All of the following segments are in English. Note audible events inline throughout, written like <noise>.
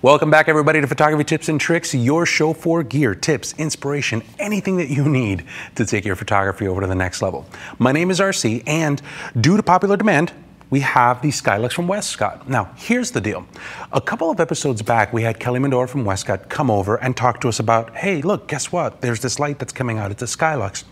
Welcome back, everybody, to Photography Tips and Tricks, your show for gear, tips, inspiration, anything that you need to take your photography over to the next level. My name is RC, and due to popular demand, we have the Skylux from Westcott. Now, here's the deal. A couple of episodes back, we had Kelly Mendora from Westcott come over and talk to us about, hey, look, guess what? There's this light that's coming out. It's a Skylux.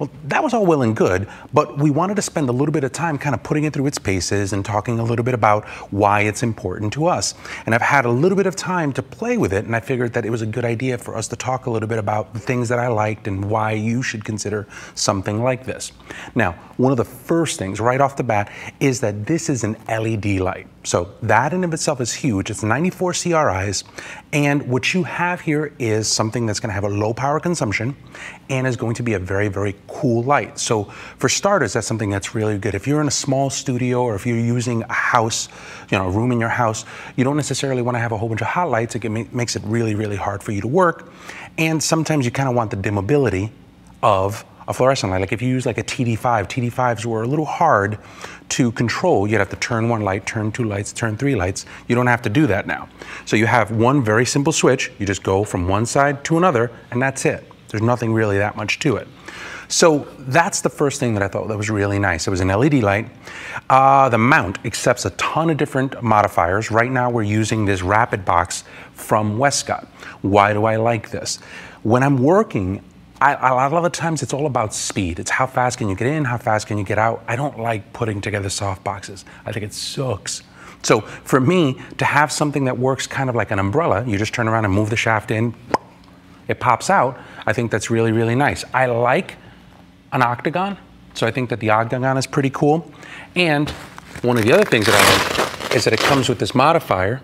Well, that was all well and good, but we wanted to spend a little bit of time kind of putting it through its paces and talking a little bit about why it's important to us. And I've had a little bit of time to play with it, and I figured that it was a good idea for us to talk a little bit about the things that I liked and why you should consider something like this. Now, one of the first things right off the bat is that this is an LED light. So that in of itself is huge. It's 94 CRIs. And what you have here is something that's going to have a low power consumption and is going to be a very, very cool light. So for starters, that's something that's really good. If you're in a small studio or if you're using a house, you know, a room in your house, you don't necessarily want to have a whole bunch of hot lights. It makes it really, really hard for you to work. And sometimes you kind of want the dimmability of a fluorescent light. Like if you use like a TD5, TD5s were a little hard to control. You'd have to turn one light, turn two lights, turn three lights. You don't have to do that now. So you have one very simple switch. You just go from one side to another, and that's it. There's nothing really that much to it. So that's the first thing that I thought that was really nice. It was an LED light. Uh, the mount accepts a ton of different modifiers. Right now we're using this Rapid Box from Westcott. Why do I like this? When I'm working, I, a lot of the times it's all about speed. It's how fast can you get in, how fast can you get out. I don't like putting together soft boxes. I think it sucks. So for me, to have something that works kind of like an umbrella, you just turn around and move the shaft in, it pops out. I think that's really, really nice. I like an octagon. So I think that the octagon is pretty cool. And one of the other things that I like is that it comes with this modifier,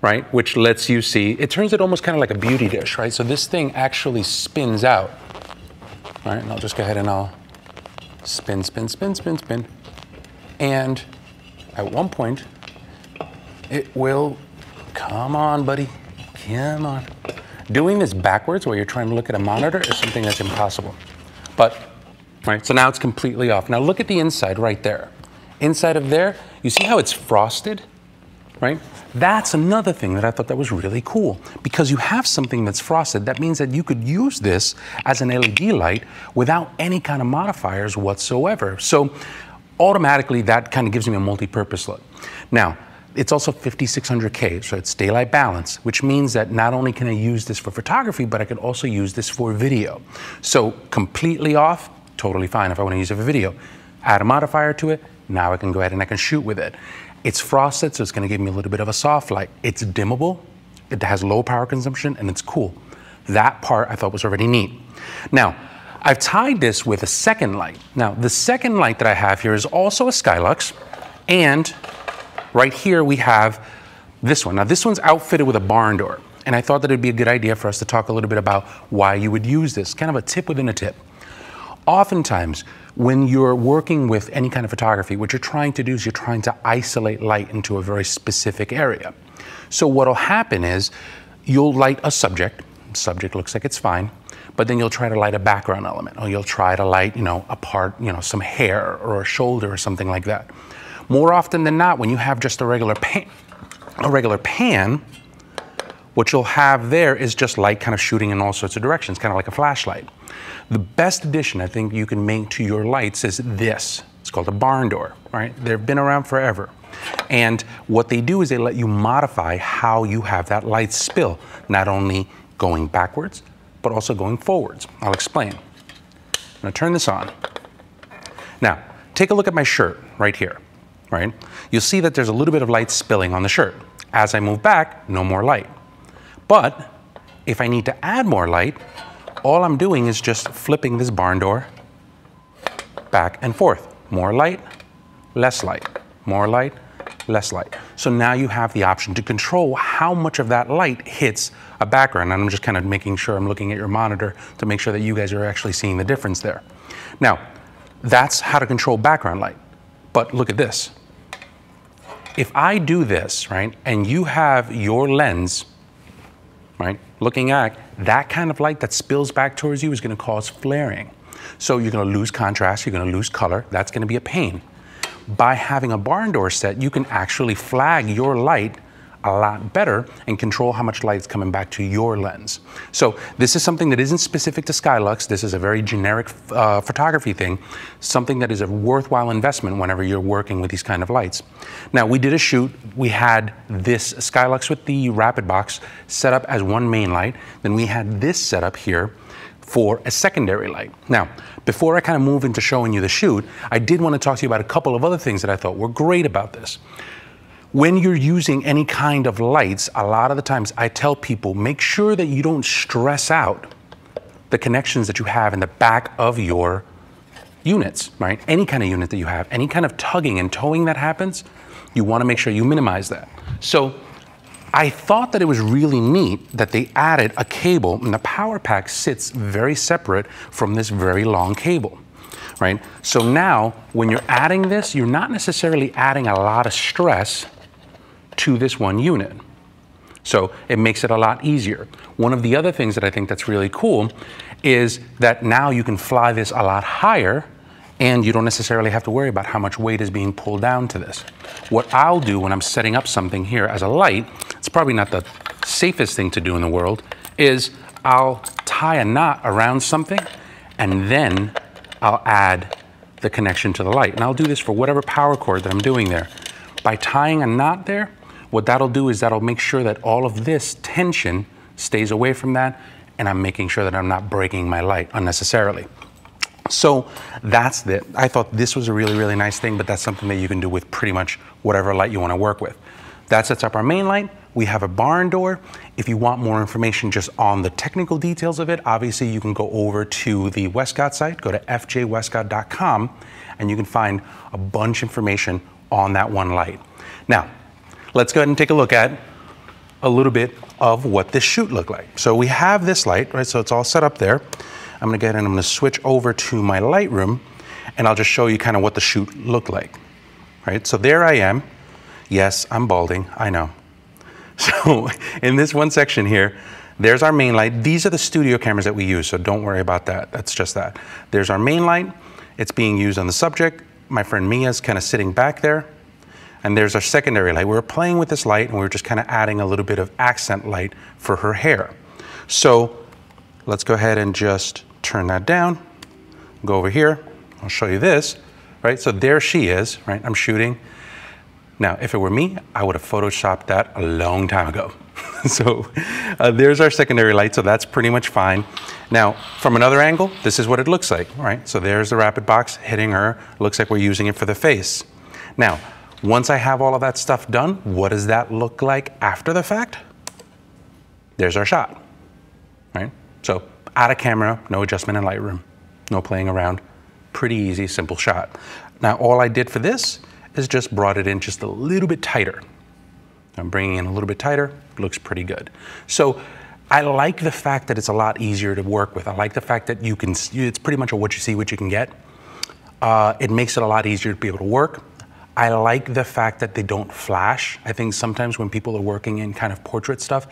right, which lets you see, it turns it almost kind of like a beauty dish, right? So this thing actually spins out, right? And I'll just go ahead and I'll spin, spin, spin, spin, spin. And at one point, it will, come on, buddy, come on. Doing this backwards while you're trying to look at a monitor is something that's impossible. But right? So now it's completely off. Now look at the inside right there. Inside of there, you see how it's frosted, right? That's another thing that I thought that was really cool because you have something that's frosted. That means that you could use this as an LED light without any kind of modifiers whatsoever. So automatically that kind of gives me a multi-purpose look. Now, it's also 5600K, so it's daylight balance, which means that not only can I use this for photography, but I can also use this for video. So completely off, totally fine if I want to use it for video. Add a modifier to it, now I can go ahead and I can shoot with it. It's frosted, so it's going to give me a little bit of a soft light. It's dimmable, it has low power consumption, and it's cool. That part I thought was already neat. Now, I've tied this with a second light. Now, the second light that I have here is also a Skylux, and right here we have this one. Now, this one's outfitted with a barn door, and I thought that it'd be a good idea for us to talk a little bit about why you would use this, kind of a tip within a tip. Oftentimes, when you're working with any kind of photography, what you're trying to do is you're trying to isolate light into a very specific area. So what'll happen is you'll light a subject, subject looks like it's fine, but then you'll try to light a background element, or you'll try to light, you know, a part, you know, some hair or a shoulder or something like that. More often than not, when you have just a regular pan, a regular pan, what you'll have there is just light kind of shooting in all sorts of directions, kind of like a flashlight. The best addition I think you can make to your lights is this. It's called a barn door, right? They've been around forever. And what they do is they let you modify how you have that light spill, not only going backwards, but also going forwards. I'll explain. I'm gonna turn this on. Now, take a look at my shirt right here, right? You'll see that there's a little bit of light spilling on the shirt. As I move back, no more light. But if I need to add more light, all I'm doing is just flipping this barn door back and forth. More light, less light, more light, less light. So now you have the option to control how much of that light hits a background. And I'm just kind of making sure I'm looking at your monitor to make sure that you guys are actually seeing the difference there. Now, that's how to control background light. But look at this. If I do this, right, and you have your lens right? Looking at that kind of light that spills back towards you is going to cause flaring. So you're going to lose contrast, you're going to lose color. That's going to be a pain. By having a barn door set, you can actually flag your light a lot better and control how much light is coming back to your lens. So this is something that isn't specific to Skylux. This is a very generic uh, photography thing, something that is a worthwhile investment whenever you're working with these kind of lights. Now we did a shoot. We had this Skylux with the Rapid Box set up as one main light. Then we had this set up here for a secondary light. Now, before I kind of move into showing you the shoot, I did want to talk to you about a couple of other things that I thought were great about this. When you're using any kind of lights, a lot of the times I tell people make sure that you don't stress out the connections that you have in the back of your units, right? Any kind of unit that you have, any kind of tugging and towing that happens, you want to make sure you minimize that. So I thought that it was really neat that they added a cable and the power pack sits very separate from this very long cable, right? So now when you're adding this, you're not necessarily adding a lot of stress to this one unit. So it makes it a lot easier. One of the other things that I think that's really cool is that now you can fly this a lot higher and you don't necessarily have to worry about how much weight is being pulled down to this. What I'll do when I'm setting up something here as a light, it's probably not the safest thing to do in the world, is I'll tie a knot around something and then I'll add the connection to the light. And I'll do this for whatever power cord that I'm doing there. By tying a knot there, what that'll do is that'll make sure that all of this tension stays away from that and I'm making sure that I'm not breaking my light unnecessarily. So that's it. I thought this was a really, really nice thing, but that's something that you can do with pretty much whatever light you want to work with. That sets up our main light. We have a barn door. If you want more information just on the technical details of it, obviously you can go over to the Westcott site, go to fjwestcott.com, and you can find a bunch of information on that one light. Now, let's go ahead and take a look at a little bit of what this shoot looked like. So we have this light, right? So it's all set up there. I'm gonna go ahead and I'm gonna switch over to my Lightroom and I'll just show you kind of what the shoot looked like, right? So there I am. Yes, I'm balding, I know. <laughs> So in this one section here, there's our main light. These are the studio cameras that we use, so don't worry about that. That's just that. There's our main light. It's being used on the subject. My friend Mia's kind of sitting back there. And there's our secondary light. We were playing with this light and we were just kind of adding a little bit of accent light for her hair. So let's go ahead and just turn that down, go over here, I'll show you this, right? So there she is, right? I'm shooting. Now, if it were me, I would have photoshopped that a long time ago. <laughs> so uh, there's our secondary light, so that's pretty much fine. Now, from another angle, this is what it looks like, right? So there's the rapid box hitting her. Looks like we're using it for the face. Now, once I have all of that stuff done, what does that look like after the fact? There's our shot, right? So out of camera, no adjustment in Lightroom, no playing around. Pretty easy, simple shot. Now all I did for this is just brought it in just a little bit tighter. I'm bringing in a little bit tighter, looks pretty good. So I like the fact that it's a lot easier to work with. I like the fact that you can, it's pretty much a what you see, what you can get. Uh, it makes it a lot easier to be able to work. I like the fact that they don't flash. I think sometimes when people are working in kind of portrait stuff,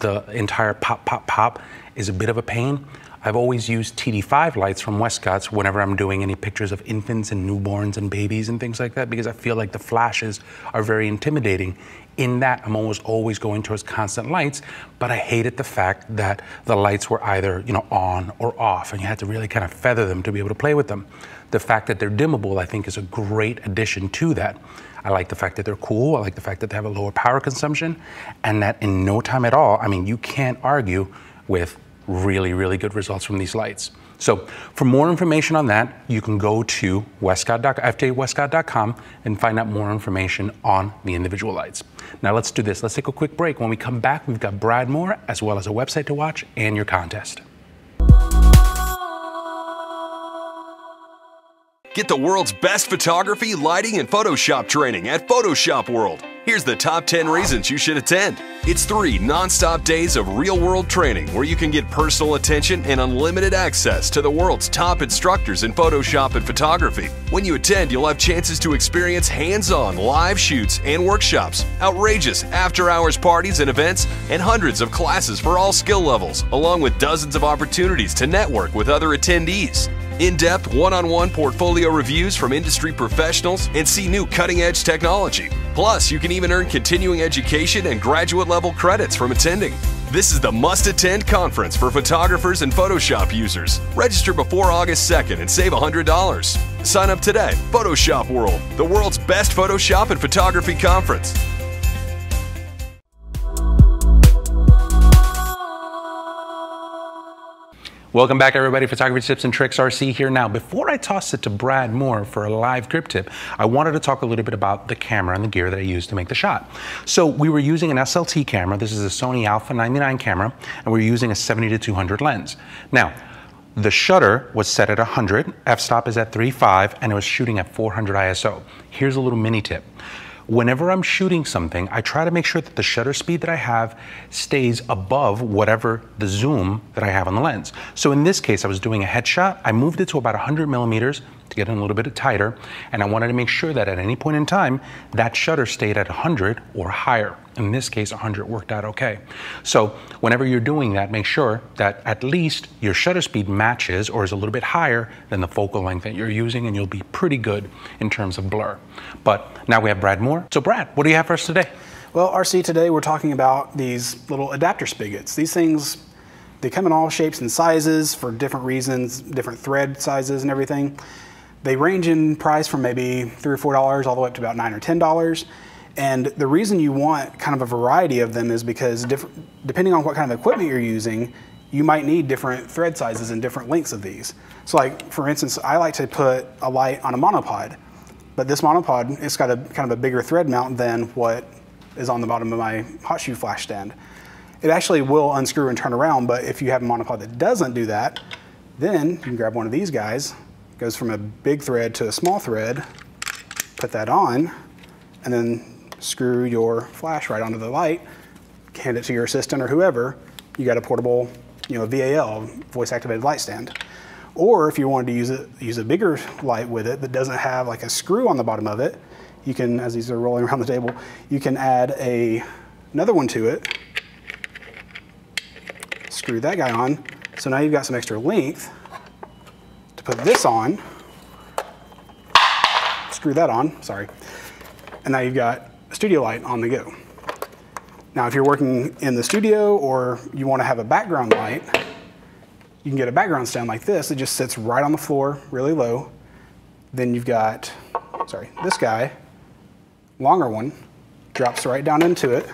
the entire pop, pop, pop is a bit of a pain. I've always used TD5 lights from Westcott's whenever I'm doing any pictures of infants and newborns and babies and things like that because I feel like the flashes are very intimidating. In that, I'm almost always going towards constant lights, but I hated the fact that the lights were either you know on or off, and you had to really kind of feather them to be able to play with them. The fact that they're dimmable, I think, is a great addition to that. I like the fact that they're cool. I like the fact that they have a lower power consumption, and that in no time at all, I mean, you can't argue with really, really good results from these lights. So for more information on that, you can go to fjwestcott.com and find out more information on the individual lights. Now let's do this. Let's take a quick break. When we come back, we've got Brad Moore as well as a website to watch and your contest. Get the world's best photography, lighting, and Photoshop training at Photoshop World. Here's the top 10 reasons you should attend. It's three non-stop days of real-world training where you can get personal attention and unlimited access to the world's top instructors in Photoshop and photography. When you attend, you'll have chances to experience hands-on live shoots and workshops, outrageous after-hours parties and events, and hundreds of classes for all skill levels, along with dozens of opportunities to network with other attendees in depth one on one portfolio reviews from industry professionals, and see new cutting edge technology. Plus, you can even earn continuing education and graduate level credits from attending. This is the must attend conference for photographers and Photoshop users. Register before August 2nd and save $100. Sign up today. Photoshop World, the world's best Photoshop and photography conference. Welcome back, everybody. Photography Tips and Tricks RC here now. Before I toss it to Brad Moore for a live grip tip, I wanted to talk a little bit about the camera and the gear that I used to make the shot. So we were using an SLT camera. This is a Sony Alpha 99 camera, and we we're using a 70 to 200 lens. Now, the shutter was set at 100, f-stop is at 3.5, and it was shooting at 400 ISO. Here's a little mini tip whenever I'm shooting something, I try to make sure that the shutter speed that I have stays above whatever the zoom that I have on the lens. So in this case, I was doing a headshot. I moved it to about 100 millimeters to get it a little bit tighter. And I wanted to make sure that at any point in time, that shutter stayed at 100 or higher. In this case, 100 worked out okay. So whenever you're doing that, make sure that at least your shutter speed matches or is a little bit higher than the focal length that you're using and you'll be pretty good in terms of blur. But now we have Brad Moore. So Brad, what do you have for us today? Well, RC, today we're talking about these little adapter spigots. These things, they come in all shapes and sizes for different reasons, different thread sizes and everything. They range in price from maybe three or four dollars all the way up to about nine or ten dollars. And the reason you want kind of a variety of them is because depending on what kind of equipment you're using, you might need different thread sizes and different lengths of these. So like, for instance, I like to put a light on a monopod, but this monopod, it's got a kind of a bigger thread mount than what is on the bottom of my hot shoe flash stand. It actually will unscrew and turn around, but if you have a monopod that doesn't do that, then you can grab one of these guys goes from a big thread to a small thread, put that on, and then screw your flash right onto the light, hand it to your assistant or whoever, you got a portable, you know, a VAL, voice activated light stand. Or if you wanted to use it, use a bigger light with it that doesn't have like a screw on the bottom of it, you can, as these are rolling <laughs> around the table, you can add a, another one to it, screw that guy on. So now you've got some extra length to put this on, screw that on, sorry, and now you've got a studio light on the go. Now if you're working in the studio or you want to have a background light, you can get a background stand like this. It just sits right on the floor, really low. Then you've got, sorry, this guy, longer one, drops right down into it.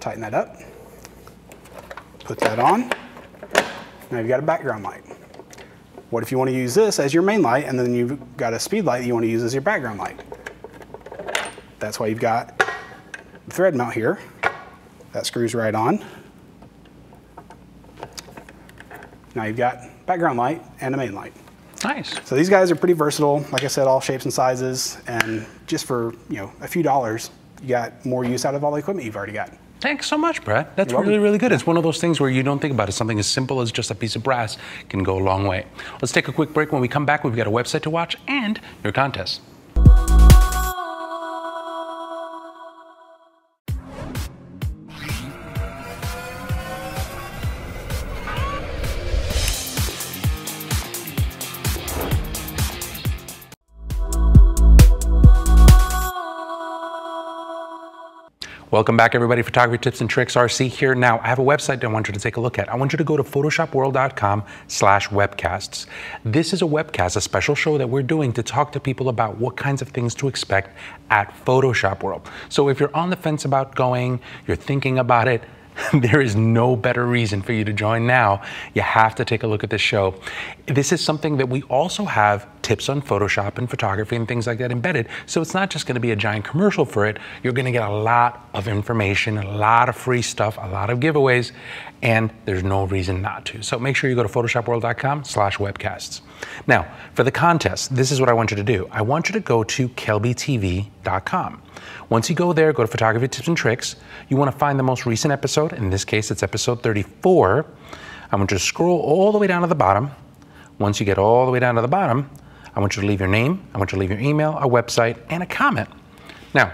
Tighten that up. Put that on. Now you've got a background light. What if you want to use this as your main light and then you've got a speed light that you want to use as your background light? That's why you've got the thread mount here. That screws right on. Now you've got background light and a main light. Nice. So these guys are pretty versatile. Like I said, all shapes and sizes. And just for you know a few dollars, you got more use out of all the equipment you've already got. Thanks so much, Brad. That's really, really good. It's one of those things where you don't think about it. Something as simple as just a piece of brass can go a long way. Let's take a quick break. When we come back, we've got a website to watch and your contest. Welcome back, everybody. Photography tips and tricks. RC here. Now, I have a website I want you to take a look at. I want you to go to photoshopworld.com slash webcasts. This is a webcast, a special show that we're doing to talk to people about what kinds of things to expect at Photoshop World. So if you're on the fence about going, you're thinking about it, <laughs> there is no better reason for you to join now. You have to take a look at this show. This is something that we also have tips on Photoshop and photography and things like that embedded. So it's not just going to be a giant commercial for it. You're going to get a lot of information, a lot of free stuff, a lot of giveaways, and there's no reason not to. So make sure you go to photoshopworld.com slash webcasts. Now, for the contest, this is what I want you to do. I want you to go to kelbytv.com. Once you go there, go to photography tips and tricks. You want to find the most recent episode. In this case, it's episode 34. I want you to scroll all the way down to the bottom. Once you get all the way down to the bottom, I want you to leave your name, I want you to leave your email, a website, and a comment. Now,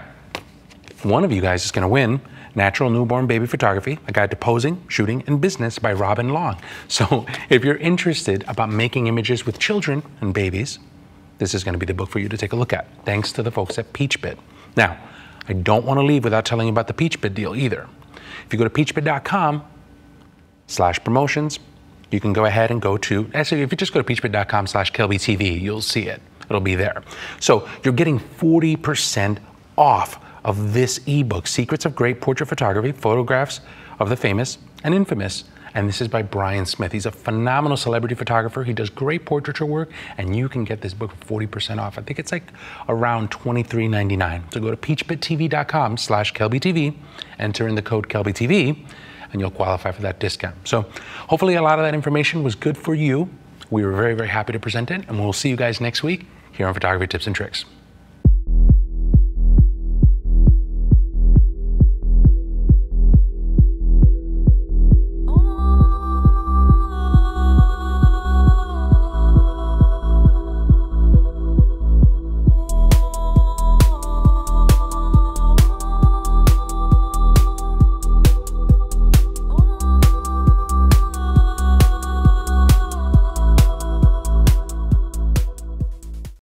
one of you guys is going to win Natural Newborn Baby Photography, A Guide to Posing, Shooting, and Business by Robin Long. <laughs> So if you're interested about making images with children and babies, this is going to be the book for you to take a look at. Thanks to the folks at Peachpit. Now, I don't want to leave without telling you about the Peachpit deal either. If you go to peachpit.com slash promotions, you can go ahead and go to, actually, if you just go to peachpit.com slash KelbyTV, you'll see it. It'll be there. So you're getting 40% off of this ebook, Secrets of Great Portrait Photography, Photographs of the Famous and Infamous. And this is by Brian Smith. He's a phenomenal celebrity photographer. He does great portraiture work, and you can get this book for 40% off. I think it's like around $23.99. So go to peachbittv.com slash KelbyTV, enter in the code KelbyTV, and you'll qualify for that discount. So hopefully a lot of that information was good for you. We were very, very happy to present it, and we'll see you guys next week here on Photography Tips and Tricks.